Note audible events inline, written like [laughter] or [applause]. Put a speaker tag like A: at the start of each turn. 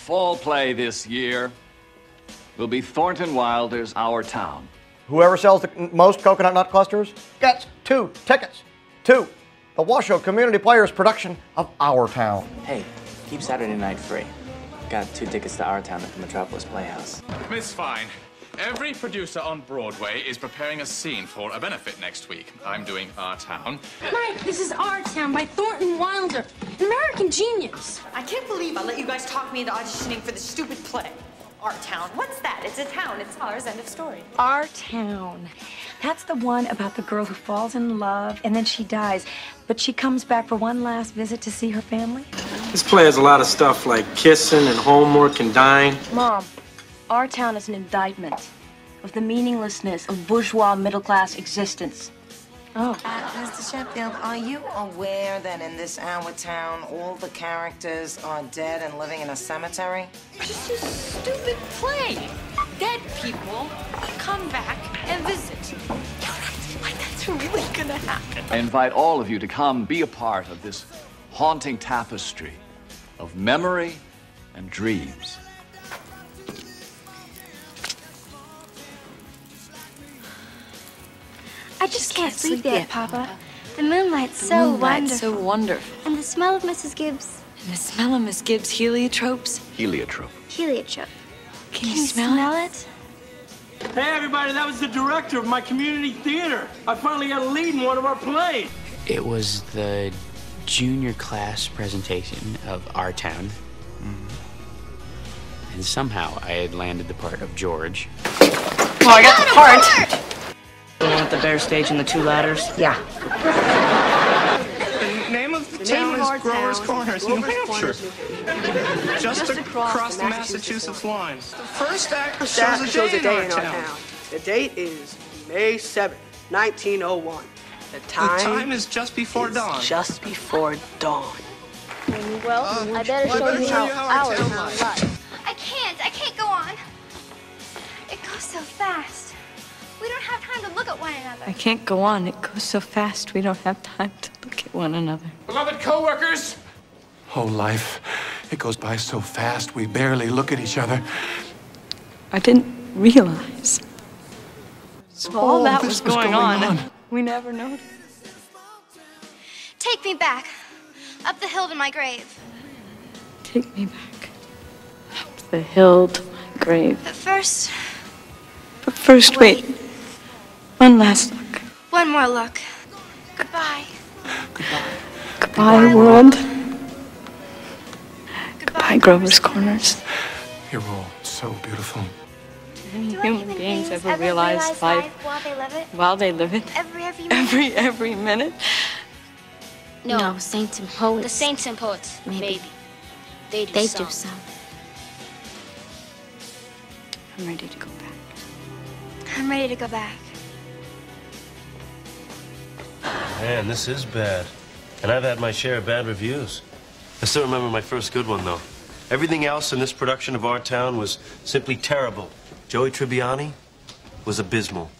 A: fall play this year will be Thornton Wilder's Our Town.
B: Whoever sells the most coconut nut clusters gets two tickets to the Washoe Community Players production of Our Town.
C: Hey, keep Saturday night free. Got two tickets to Our Town at the Metropolis Playhouse.
D: Miss Fine, every producer on Broadway is preparing a scene for a benefit next week. I'm doing Our Town.
E: Mike, this is Our Town by Thornton Wilder, an American genius.
F: I can't believe I let you guys talk me into auditioning for this stupid play. Our town. What's that? It's a town. It's ours. End of story.
G: Our Town. That's the one about the girl who falls in love and then she dies, but she comes back for one last visit to see her family.
H: This play has a lot of stuff like kissing and homework and dying.
G: Mom, Our Town is an indictment of the meaninglessness of bourgeois middle class existence. Oh.
I: Uh, Mr. Sheffield, are you aware that in this Our Town, all the characters are dead and living in a cemetery?
E: This is a stupid play. Dead people come back and visit. Like that's really gonna happen.
A: I invite all of you to come be a part of this haunting tapestry of memory and dreams.
J: I just can't, sleep yet, Papa. The moonlight's so
K: Moonlight's
J: wonderful.
K: so wonderful.
J: And the smell of Mrs. Gibbs'
K: And the smell of Miss Gibbs' heliotropes.
A: Heliotrope.
J: heliotrope.
K: Can,
J: Can
K: you smell, it?
J: it?
H: Hey, everybody, that was the director of my community theater. I finally got a lead in one of our plays.
C: It was the junior class presentation of Our Town. Mm-hmm. And somehow I had landed the part of George.
I: Oh, I got the part. The one the bare stage and the two ladders? Yeah.
H: The name of the, town is Grover's Corners, New Hampshire. Just, across the Massachusetts line. The first act
L: That
H: shows
L: shows
H: a
L: a day in our town. The date is May 7th, 1901. The
H: The
L: time,
H: time is just before dawn.
L: just before dawn.
J: Well, uh, I better show you how
H: our
J: our
H: town
J: town
H: lies.
J: lies. I can't. I can't go on. It goes so fast. We don't have time to look at one another.
K: I can't go on. It goes so fast. We don't have time to look at one another.
D: Beloved co-workers,
M: Oh, life. It goes by so fast, we barely look at each other.
K: I didn't realize. So all
M: Oh,
K: that was
M: was
K: going,
M: going
K: on.
M: on.
K: We never noticed.
J: Take me back. Up the hill to my grave.
K: Take me back. Up the hill to my grave.
J: But first,
K: But first, wait. One last look.
J: one more look. Goodbye.
K: Goodbye, world. Goodbye, Grover's Corners.
M: You're all so beautiful.
K: Any
J: Do
K: human
J: human
K: beings
J: beings
K: ever realize
J: realize
K: life
J: while they live it?
K: while they live it?
J: Every every [laughs] minute?
K: Every, every minute?
J: No,
N: saints and poets.
J: the saints and poets,
N: Maybe.
J: maybe. They do
N: They
J: some.
N: do some.
K: I'm ready to go back.
J: I'm ready to go back.
O: Man, this is bad. And I've had my share of bad reviews. I still remember my first good one, though. Everything else in this production of Our Town was simply terrible. Joey Tribbiani was abysmal.